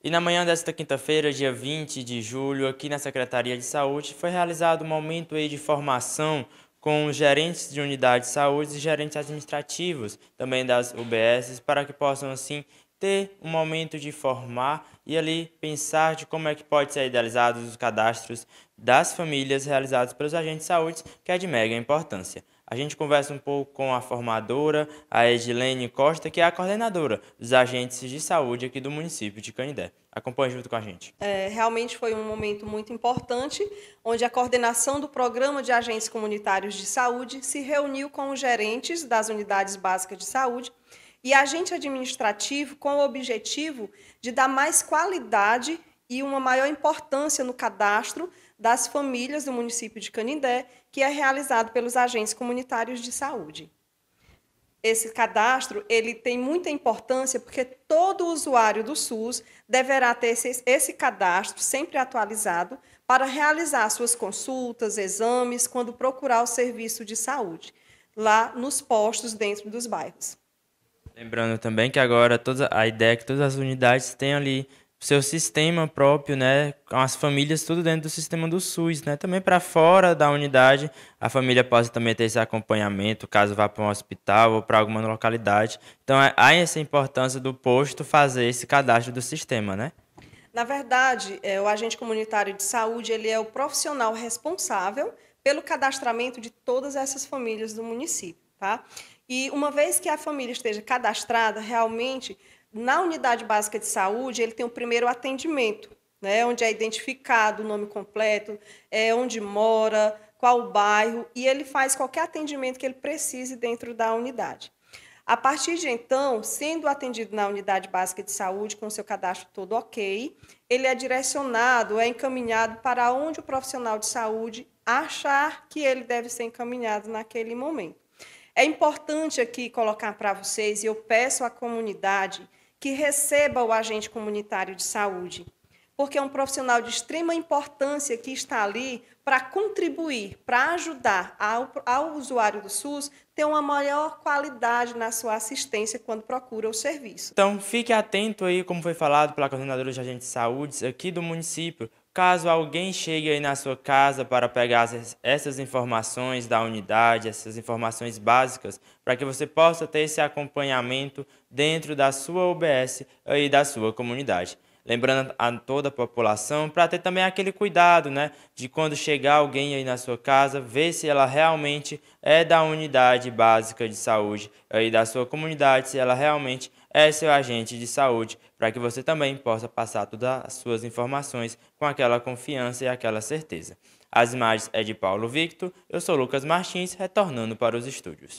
E na manhã desta quinta-feira, dia 20 de julho, aqui na Secretaria de Saúde, foi realizado um momento aí de formação com gerentes de unidades de saúde e gerentes administrativos também das UBSs, para que possam assim ter um momento de formar e ali pensar de como é que pode ser idealizados os cadastros das famílias realizados pelos agentes de saúde, que é de mega importância. A gente conversa um pouco com a formadora, a Edilene Costa, que é a coordenadora dos agentes de saúde aqui do município de Canidé. Acompanhe junto com a gente. É, realmente foi um momento muito importante, onde a coordenação do Programa de Agentes Comunitários de Saúde se reuniu com os gerentes das unidades básicas de saúde e agente administrativo com o objetivo de dar mais qualidade e uma maior importância no cadastro das famílias do município de Canindé, que é realizado pelos agentes comunitários de saúde. Esse cadastro ele tem muita importância porque todo usuário do SUS deverá ter esse, esse cadastro sempre atualizado para realizar suas consultas, exames, quando procurar o serviço de saúde, lá nos postos dentro dos bairros. Lembrando também que agora toda a ideia é que todas as unidades têm ali seu sistema próprio, né, as famílias tudo dentro do sistema do SUS, né, também para fora da unidade, a família possa também ter esse acompanhamento, caso vá para um hospital ou para alguma localidade. Então, é, há essa importância do posto fazer esse cadastro do sistema, né? Na verdade, é, o agente comunitário de saúde, ele é o profissional responsável pelo cadastramento de todas essas famílias do município, tá? E uma vez que a família esteja cadastrada, realmente na unidade básica de saúde, ele tem o primeiro atendimento, né, onde é identificado o nome completo, é, onde mora, qual o bairro, e ele faz qualquer atendimento que ele precise dentro da unidade. A partir de então, sendo atendido na unidade básica de saúde, com seu cadastro todo ok, ele é direcionado, é encaminhado para onde o profissional de saúde achar que ele deve ser encaminhado naquele momento. É importante aqui colocar para vocês, e eu peço à comunidade que receba o agente comunitário de saúde, porque é um profissional de extrema importância que está ali para contribuir, para ajudar ao, ao usuário do SUS ter uma maior qualidade na sua assistência quando procura o serviço. Então, fique atento aí, como foi falado pela coordenadora de agentes de saúde aqui do município, Caso alguém chegue aí na sua casa para pegar essas informações da unidade, essas informações básicas, para que você possa ter esse acompanhamento dentro da sua UBS e da sua comunidade. Lembrando a toda a população para ter também aquele cuidado, né, de quando chegar alguém aí na sua casa, ver se ela realmente é da unidade básica de saúde aí da sua comunidade, se ela realmente é seu agente de saúde, para que você também possa passar todas as suas informações com aquela confiança e aquela certeza. As imagens é de Paulo Victor, eu sou Lucas Martins, retornando para os estúdios.